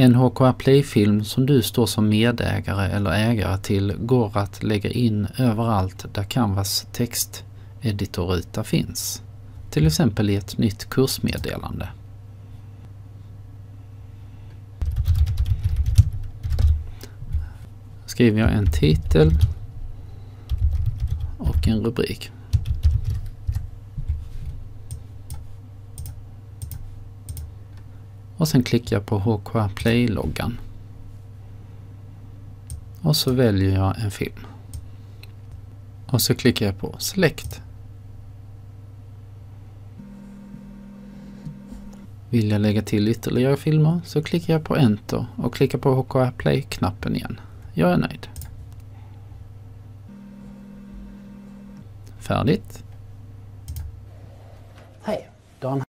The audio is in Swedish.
En HKA Play-film som du står som medägare eller ägare till går att lägga in överallt där Canvas texteditorruta finns. Till exempel i ett nytt kursmeddelande. Skriver jag en titel och en rubrik. Och sen klickar jag på HKA Play-loggan. Och så väljer jag en film. Och så klickar jag på Select. Vill jag lägga till ytterligare filmer så klickar jag på Enter och klickar på HKA Play-knappen igen. Jag är nöjd. Färdigt. Hej, Dan